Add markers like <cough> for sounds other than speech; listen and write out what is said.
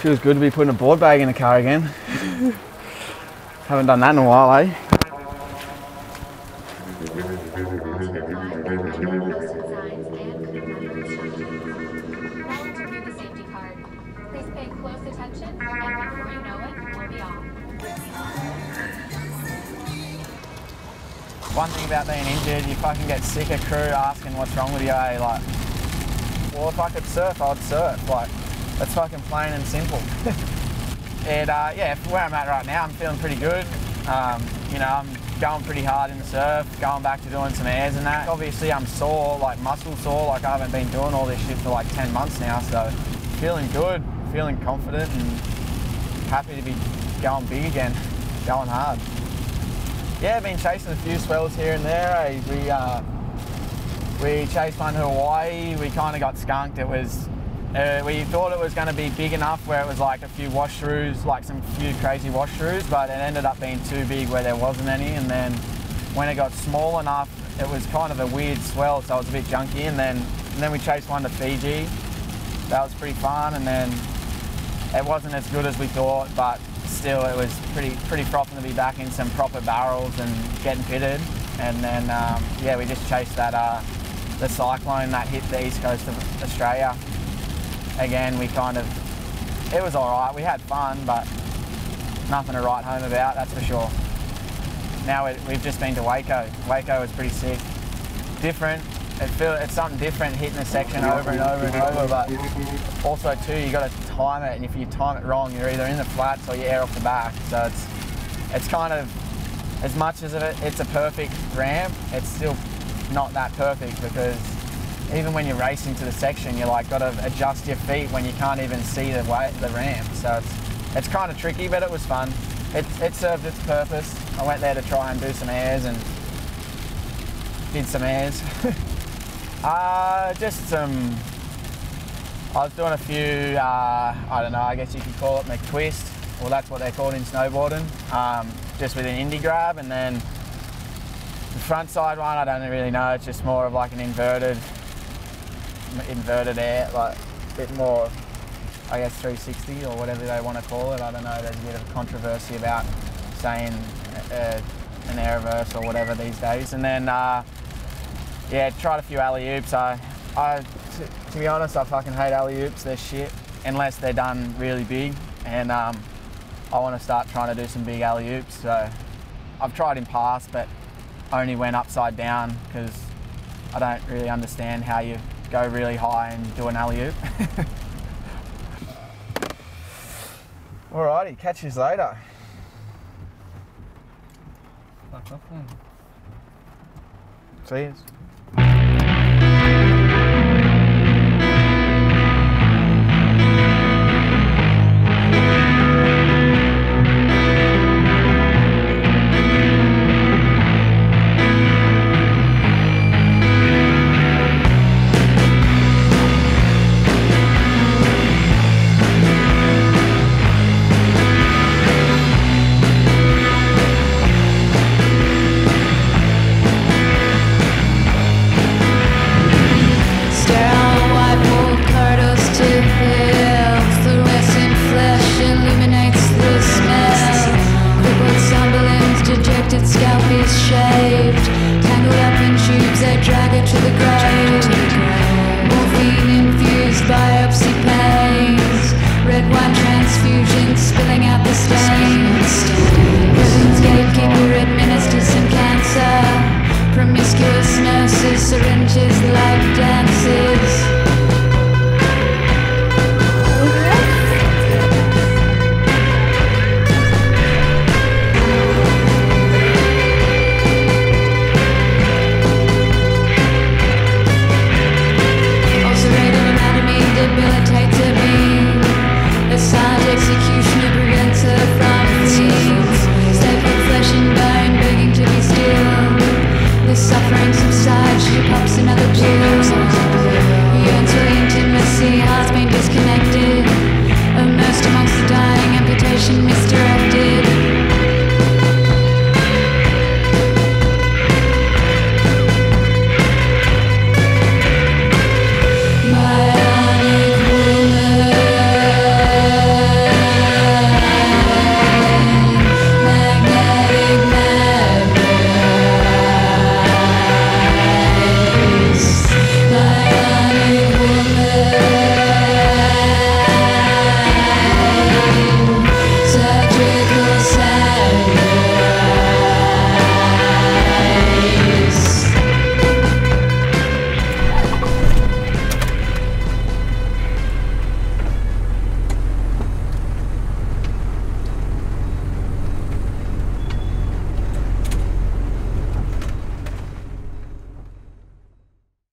Feels good to be putting a board bag in the car again. Haven't done that in a while, eh? One thing about being injured, you fucking get sick of crew asking what's wrong with you, eh? Like, well, if I could surf, I'd surf. Like, that's fucking plain and simple. <laughs> and uh, yeah, where I'm at right now, I'm feeling pretty good. Um, you know, I'm going pretty hard in the surf, going back to doing some airs and that. Obviously, I'm sore, like muscle sore, like I haven't been doing all this shit for like 10 months now, so feeling good, feeling confident, and happy to be going big again, <laughs> going hard. Yeah, been chasing a few swells here and there. eh? We uh, we chased one to Hawaii. We kind of got skunked. It was uh, we thought it was going to be big enough where it was like a few washthroughs, like some few crazy washthroughs, but it ended up being too big where there wasn't any. And then when it got small enough, it was kind of a weird swell, so it was a bit junky. And then and then we chased one to Fiji. That was pretty fun. And then it wasn't as good as we thought, but still it was pretty pretty frothing to be back in some proper barrels and getting fitted. And then um, yeah, we just chased that uh, the cyclone that hit the east coast of Australia. Again, we kind of it was all right. We had fun, but nothing to write home about, that's for sure. Now we've just been to Waco. Waco was pretty sick. Different. It feel, it's something different hitting a section over and over and over, but also too you got to time it, and if you time it wrong, you're either in the flats or you air off the back. So it's it's kind of as much as it, it's a perfect ramp, it's still not that perfect because even when you're racing to the section, you like got to adjust your feet when you can't even see the way the ramp. So it's it's kind of tricky, but it was fun. It, it served its purpose. I went there to try and do some airs and did some airs. <laughs> uh, just some. I was doing a few. Uh, I don't know. I guess you could call it McTwist. Well, that's what they're called in snowboarding. Um, just with an indie grab, and then the front side one. I don't really know. It's just more of like an inverted, inverted air, like a bit more. I guess 360 or whatever they want to call it. I don't know. There's a bit of controversy about saying uh, an air reverse or whatever these days. And then, uh, yeah, tried a few alley oops. I, I, to, be honest, I fucking hate alley oops. They're shit unless they're done really big. And um, I want to start trying to do some big alley oops. So I've tried in past, but only went upside down because I don't really understand how you go really high and do an alley oop. <laughs> Alrighty, catch you later. Fuck off then. See yous. They drag her to the grave. Morphine infused biopsy pains. Red wine transfusion spilling out